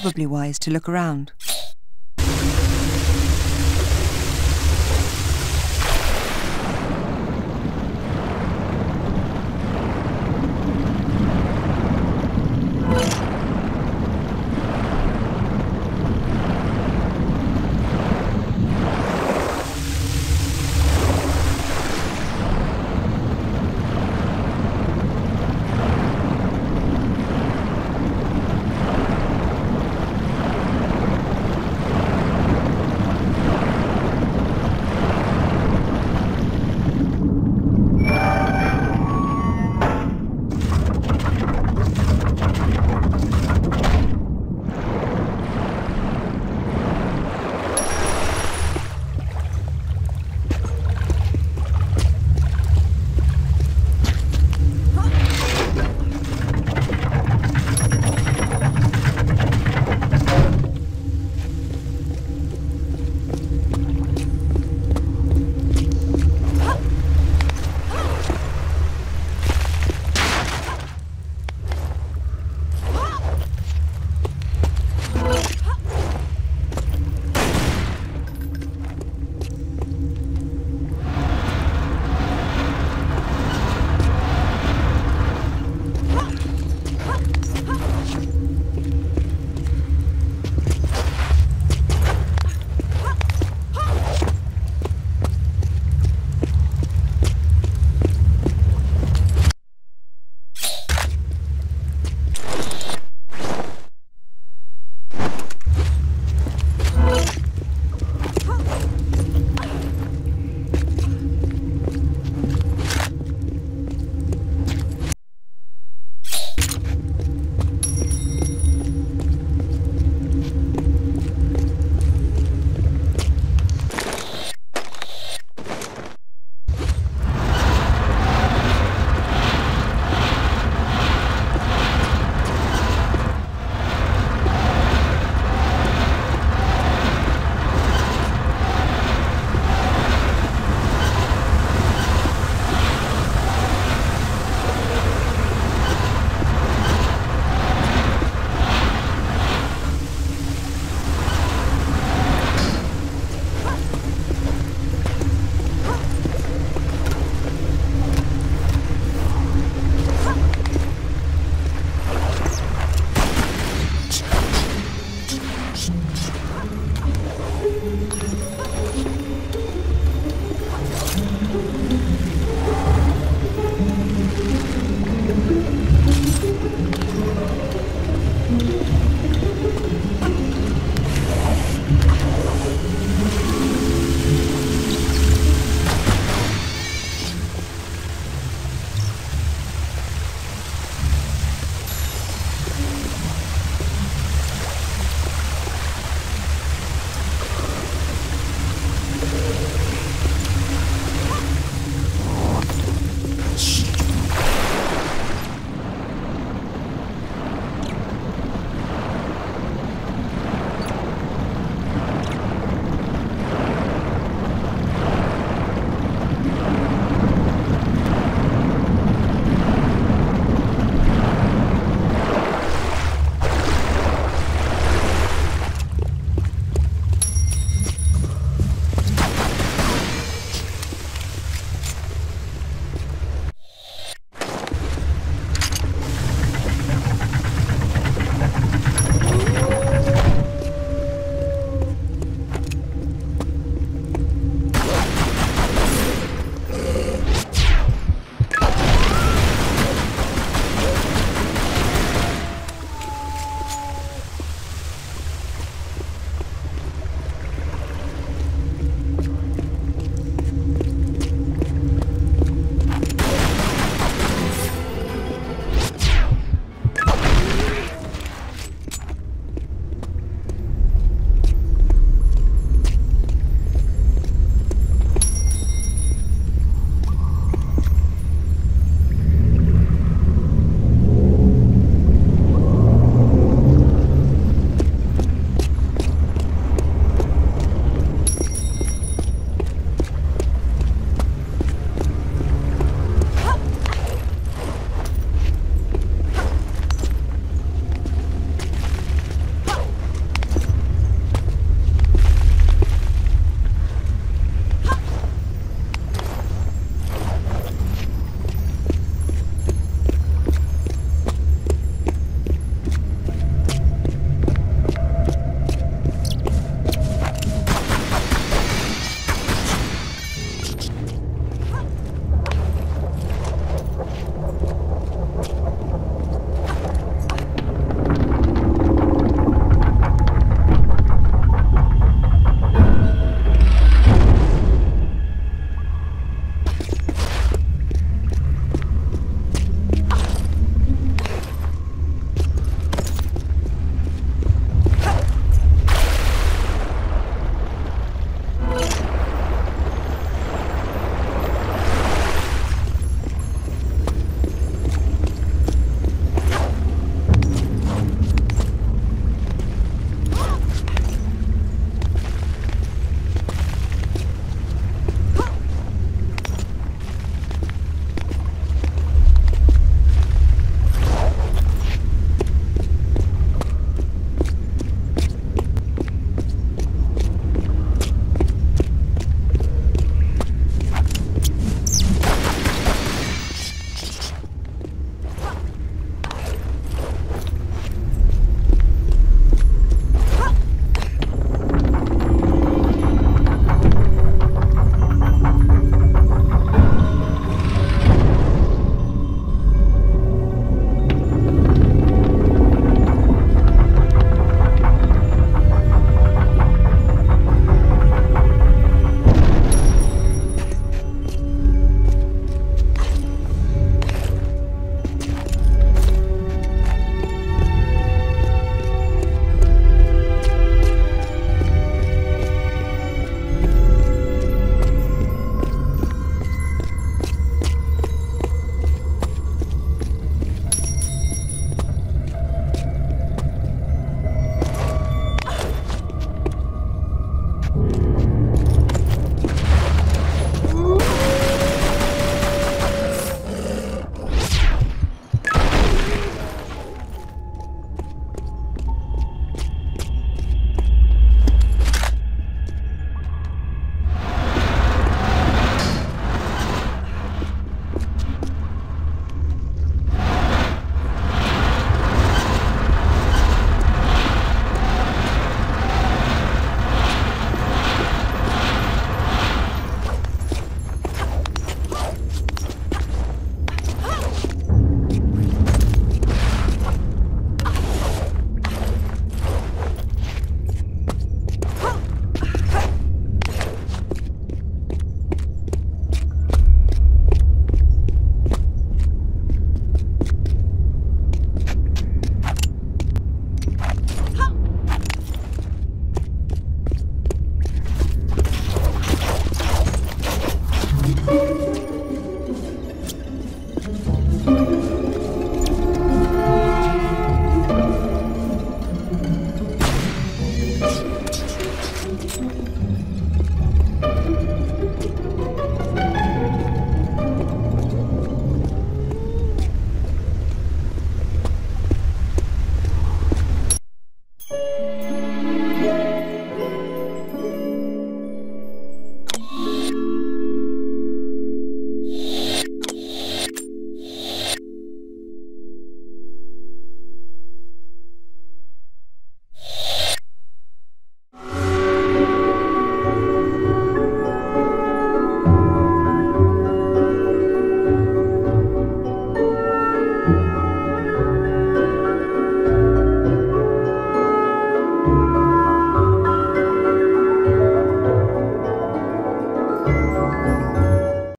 probably wise to look around.